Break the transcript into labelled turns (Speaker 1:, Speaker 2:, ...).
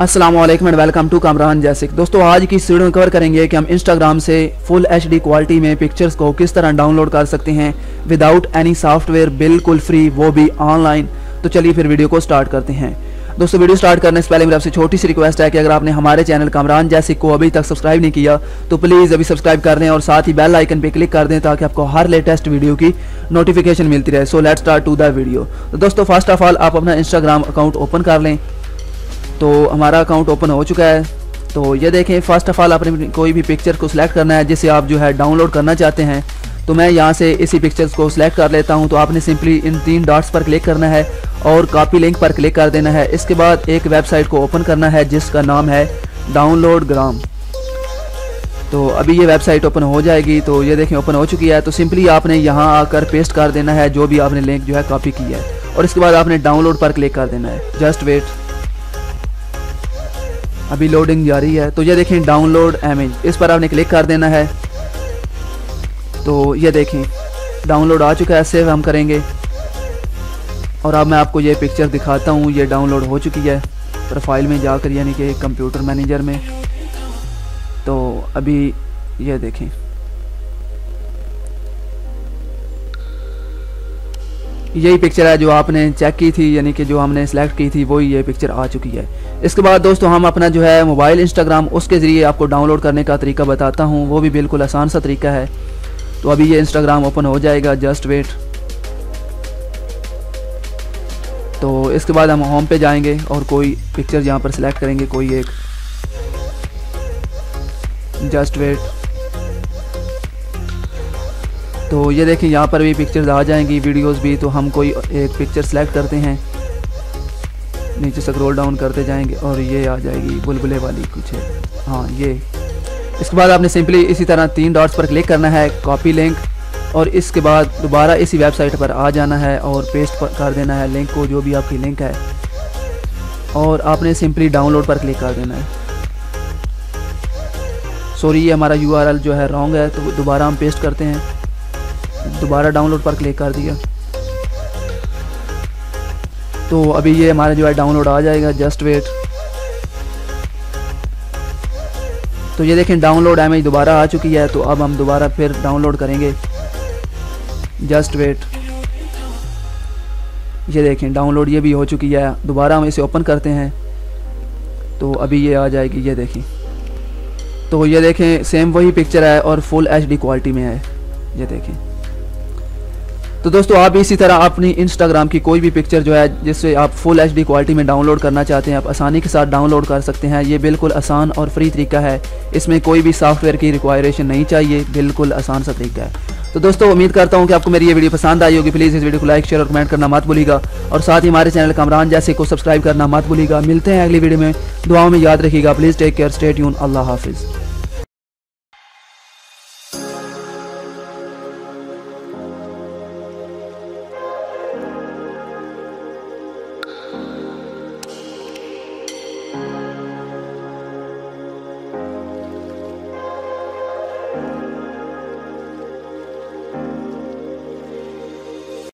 Speaker 1: Aslam and welcome to Kamran जैसिक दोस्तों, आज की वीडियो में कवर करेंगे कि हम इंस्टाग्राम से फुल HD क्वालिटी में पिक्चर्स को किस तरह डाउनलोड कर सकते हैं विदाउट एनी सॉफ्टवेयर बिल्कुल फ्री वो भी ऑनलाइन तो चलिए फिर वीडियो को स्टार्ट करते हैं। दोस्तों, वीडियो स्टार्ट करने से पहले मेरी आपसे छोटी सी रिक्वेस्ट है कि अगर आपने हमारे चैनल कामरान जैसिक को अभी तक सब्सक्राइब नहीं किया तो प्लीज़ अभी सब्सक्राइब कर दें और साथ ही बेल आइकन पर क्लिक कर दें ताकि आपको हर लेटेस्ट वीडियो की नोटिफिकेशन मिलती रहे। So let start to the video तो दोस्तों फ़र्स्ट ऑफ़ ऑल आप अपना इंस्टाग्राम अकाउंट ओपन कर लें। तो हमारा अकाउंट ओपन हो चुका है। तो ये देखें फ़र्स्ट ऑफ़ ऑल आपने कोई भी पिक्चर को सिलेक्ट करना है, जिसे आप जो है डाउनलोड करना चाहते हैं तो मैं यहाँ से इसी पिक्चर्स को सिलेक्ट कर लेता हूँ। तो आपने सिंपली इन तीन डॉट्स पर क्लिक करना है और कॉपी लिंक पर क्लिक कर देना है। इसके बाद एक वेबसाइट को ओपन करना है, जिसका नाम है डाउनलोड ग्राम तो अभी ये वेबसाइट ओपन हो जाएगी। तो ये देखें ओपन हो चुकी है। तो सिंपली आपने यहाँ आकर पेस्ट कर देना है, जो भी आपने लिंक जो है कॉपी की है। और इसके बाद आपने डाउनलोड पर क्लिक कर देना है। जस्ट वेट अभी लोडिंग जारी है। तो ये देखें डाउनलोड इमेज इस पर आपने क्लिक कर देना है। तो ये देखें डाउनलोड आ चुका है सेव हम करेंगे। और अब मैं आपको ये पिक्चर दिखाता हूँ, ये डाउनलोड हो चुकी है प्रोफ़ाइल में जाकर, यानी कि कंप्यूटर मैनेजर में। तो अभी ये देखें। यही पिक्चर है जो आपने चेक की थी, यानी कि जो हमने सेलेक्ट की थी, वही ये पिक्चर आ चुकी है। इसके बाद दोस्तों, हम अपना जो है मोबाइल इंस्टाग्राम उसके ज़रिए आपको डाउनलोड करने का तरीका बताता हूँ। वो भी बिल्कुल आसान सा तरीका है। तो अभी ये इंस्टाग्राम ओपन हो जाएगा जस्ट वेट तो इसके बाद हम होम पे जाएँगे और कोई पिक्चर यहाँ पर सिलेक्ट करेंगे, कोई एक. जस्ट वेट तो ये देखें, यहाँ पर भी पिक्चर्स आ जाएँगी वीडियोस भी तो हम कोई एक पिक्चर सेलेक्ट करते हैं। नीचे से स्क्रॉल डाउन करते जाएँगे और ये आ जाएगी बुलबुले वाली कुछ है। हाँ ये। इसके बाद आपने सिंपली इसी तरह तीन डॉट्स पर क्लिक करना है कॉपी लिंक और इसके बाद दोबारा इसी वेबसाइट पर आ जाना है और पेस्ट कर देना है लिंक को, जो भी आपकी लिंक है। और आपने सिंपली डाउनलोड पर क्लिक कर देना है। सॉरी ये हमारा यूआरएल जो है रॉन्ग है तो दोबारा हम पेस्ट करते हैं। दोबारा डाउनलोड पर क्लिक कर दिया। तो अभी ये हमारा जो है डाउनलोड आ जाएगा जस्ट वेट तो ये देखें डाउनलोड इमेज दोबारा आ चुकी है तो अब हम दोबारा फिर डाउनलोड करेंगे। जस्ट वेट ये देखें डाउनलोड ये भी हो चुकी है, दोबारा हम इसे ओपन करते हैं। तो अभी ये आ जाएगी, ये देखें। तो ये देखें सेम वही पिक्चर है और फुल एचडी क्वालिटी में है। ये देखें। तो दोस्तों, आप इसी तरह अपनी इंस्टाग्राम की कोई भी पिक्चर जो है, जिससे आप फुल एचडी क्वालिटी में डाउनलोड करना चाहते हैं, आप आसानी के साथ डाउनलोड कर सकते हैं। ये बिल्कुल आसान और फ्री तरीका है। इसमें कोई भी सॉफ्टवेयर की रिक्वायरेशन नहीं चाहिए, बिल्कुल आसान सा तरीका है। तो दोस्तों, उम्मीद करता हूँ कि आपको मेरी ये वीडियो पसंद आई होगी। प्लीज़ इस वीडियो को लाइक शेयर और कमेंट करना मत भूलिएगा। और साथ ही हमारे चैनल कमरान जैसे को सब्सक्राइब करना मत भूलिएगा। मिलते हैं अगली वीडियो में। दुआओं में याद रखिएगा। प्लीज़ टेक केयर स्टेट यून अल्लाह हाफिज़।